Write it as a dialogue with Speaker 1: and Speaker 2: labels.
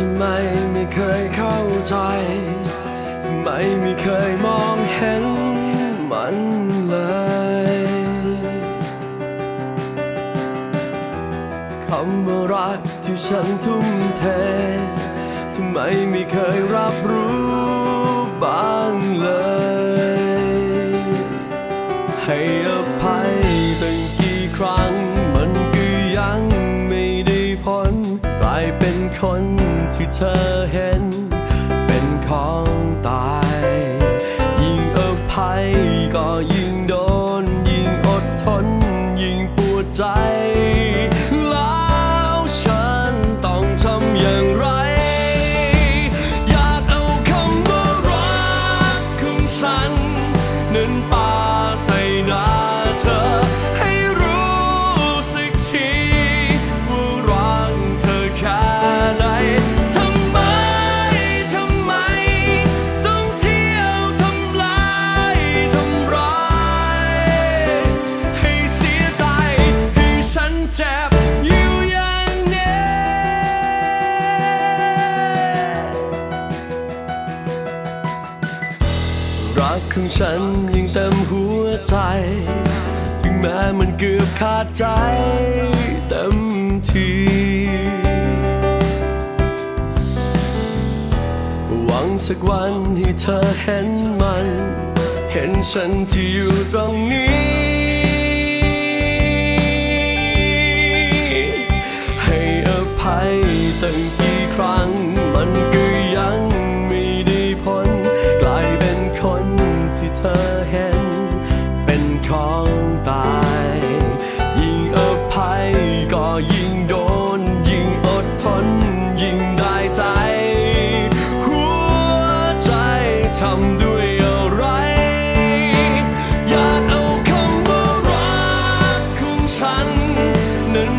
Speaker 1: ทำไมไม่เคยเข้าใจ ทำไมไม่เคยมองเห็นมันเลยคำว่ารักที่ฉันทุ่มเท ทำไมไม่เคยรับรู้ เธอเห็น เป็นของตาย ยิ่งอภัยก็ยิ่งโดน ยิ่งอดทน ยิ่งปวดใจ รักของฉันยังเต็มหัวใจ ถึงแม้มันเกือบขาดใจเต็มทีหวังสักวันให้เธอเห็นมัน เห็นฉันที่อยู่ตรงนี้ ทำด้วยอะไร อยากเอาคำว่ารักของฉันนั้น